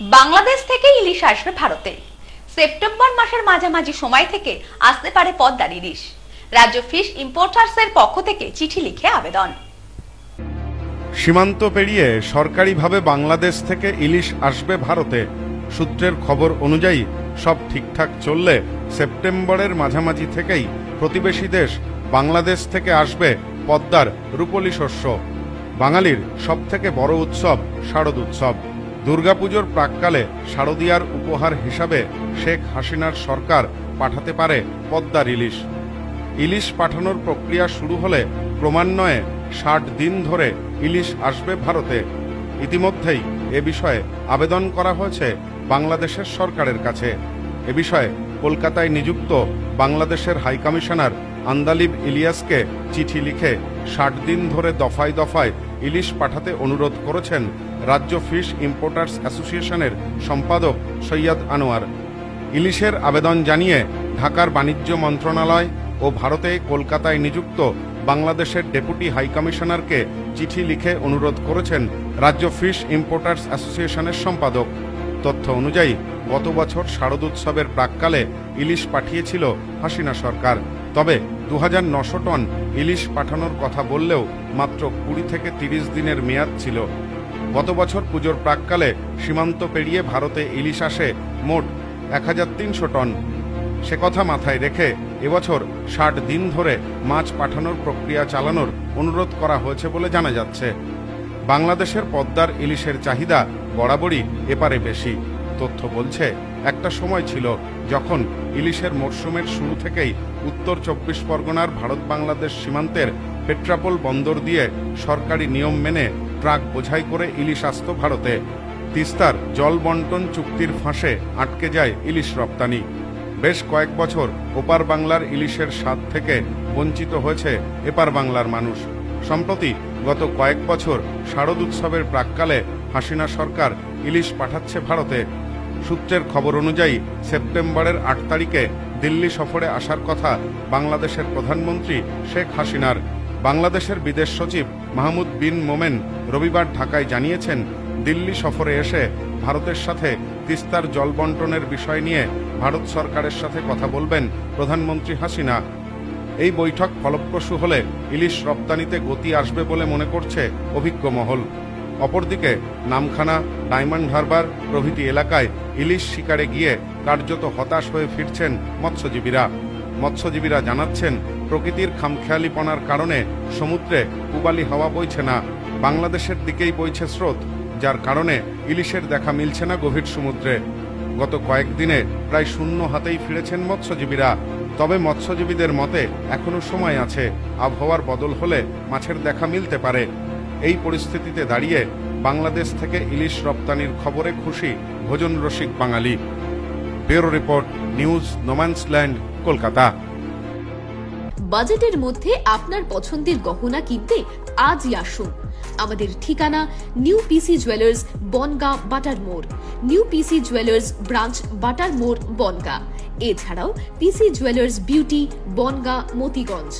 বাংলাদেশ থেকে ইলিশ আসবে ভারতে। সেপ্টেম্বর মাসের মাঝামাঝি সময় থেকে আসতে পারে পদ্মার ইলিশ। রাজ্য ফিশ ইম্পোর্টার্স এর পক্ষ থেকে চিঠি লিখে আবেদন। সীমান্ত পেরিয়ে সরকারিভাবে বাংলাদেশ থেকে ইলিশ আসবে ভারতে। সূত্রের খবর অনুযায়ী সব ঠিকঠাক চললে সেপ্টেম্বরের মাঝামাঝি থেকেই প্রতিবেশী দেশ বাংলাদেশ থেকে আসবে পদ্মার রূপলী শস্য। বাঙালির সবথেকে বড় উৎসব শারদ উৎসব। দুর্গাপুজোর প্রাককালে শারদীয়ার উপহার হিসাবে শেখ হাসিনার সরকার পাঠাতে পারে পদ্মার ইলিশ। ইলিশ পাঠানোর প্রক্রিয়া শুরু হলে ক্রমান্বয়ে ষাট দিন ধরে ইলিশ আসবে ভারতে। ইতিমধ্যেই এ বিষয়ে আবেদন করা হয়েছে বাংলাদেশের সরকারের কাছে। এ বিষয়ে কলকাতায় নিযুক্ত বাংলাদেশের হাইকমিশনার আন্দালিব ইলিয়াসকে চিঠি লিখে ষাট দিন ধরে দফায় দফায় ইলিশ পাঠাতে অনুরোধ করেছেন রাজ্য ফিশ ইম্পোর্টার্স অ্যাসোসিয়েশনের সম্পাদক সৈয়দ আনোয়ার। ইলিশের আবেদন জানিয়ে ঢাকার বাণিজ্য মন্ত্রণালয় ও ভারতে কলকাতায় নিযুক্ত বাংলাদেশের ডেপুটি হাইকমিশনারকে চিঠি লিখে অনুরোধ করেছেন রাজ্য ফিশ ইম্পোর্টার্স অ্যাসোসিয়েশনের সম্পাদক। তথ্য অনুযায়ী, গত বছর শারদ উৎসবের প্রাককালে ইলিশ পাঠিয়েছিল হাসিনা সরকার। তবে দু টন ইলিশ পাঠানোর কথা বললেও মাত্র কুড়ি থেকে তিরিশ দিনের মেয়াদ ছিল। গত বছর পুজোর প্রাককালে সীমান্ত পেরিয়ে ভারতে ইলিশ আসে মোট এক হাজার তিনশো টন। সে কথা মাথায় রেখে এবছর ষাট দিন ধরে মাছ পাঠানোর প্রক্রিয়া চালানোর অনুরোধ করা হয়েছে বলে জানা যাচ্ছে। বাংলাদেশের পদ্মার ইলিশের চাহিদা বরাবরই এপারে বেশি। তথ্য বলছে একটা সময় ছিল যখন ইলিশের মরশুমের শুরু থেকেই উত্তর চব্বিশ পরগনার ভারত বাংলাদেশ সীমান্তের পেট্রাপোল বন্দর দিয়ে সরকারি নিয়ম মেনে ট্রাক বোঝাই করে ইলিশ আসত ভারতে। তিস্তার জল বন্টন চুক্তির ফাঁসে আটকে যায় ইলিশ রপ্তানি। বেশ কয়েক বছর ওপার বাংলার ইলিশের স্বাদ থেকে বঞ্চিত হয়েছে এপার বাংলার মানুষ। সম্প্রতি গত কয়েক বছর শারদ উৎসবের প্রাককালে হাসিনা সরকার ইলিশ পাঠাচ্ছে ভারতে সূত্রের খবর অনুযায়ী, সেপ্টেম্বরের আট তারিখে দিল্লি সফরে আসার কথা বাংলাদেশের প্রধানমন্ত্রী শেখ হাসিনার। বাংলাদেশের বিদেশ সচিব মাহমুদ বিন মোমেন রবিবার ঢাকায় জানিয়েছেন, দিল্লি সফরে এসে ভারতের সাথে তিস্তার জল বন্টনের বিষয় নিয়ে ভারত সরকারের সাথে কথা বলবেন প্রধানমন্ত্রী হাসিনা। এই বৈঠক ফলপ্রসূ হলে ইলিশ রপ্তানিতে গতি আসবে বলে মনে করছে অভিজ্ঞ মহল। অপরদিকে নামখানা, ডায়মন্ড হারবার প্রভৃতি এলাকায় ইলিশ শিকারে গিয়ে কার্যত হতাশ হয়ে ফিরছেন মৎস্যজীবীরা। মৎস্যজীবীরা জানাচ্ছেন, প্রকৃতির খামখেয়ালিপনার কারণে সমুদ্রে পুবালি হাওয়া বইছে না, বাংলাদেশের দিকেই বইছে স্রোত, যার কারণে ইলিশের দেখা মিলছে না গভীর সমুদ্রে। গত কয়েকদিনে প্রায় শূন্য হাতেই ফিরেছেন মৎস্যজীবীরা, তবে মৎস্যজীবীদের মতে এখনও সময় আছে, আবহাওয়ার বদল হলে মাছের দেখা মিলতে পারে। এই পরিস্থিতিতে দাঁড়িয়ে বাংলাদেশ থেকে ইলিশ রপ্তানির খবরে খুশি ভোজন রসিক বাঙালি। Bureau report, news no man's land Kolkata. বাজেটের মধ্যে আপনার পছন্দের গহনা কিনতে আজই আসুন। আমাদের ঠিকানা new PC jewellers Bongaon, Batar মোড়। New PC jewellers branch, Batar মোড়, বনগা। এছাড়াও PC jewellers beauty Bongaon, Motiganj.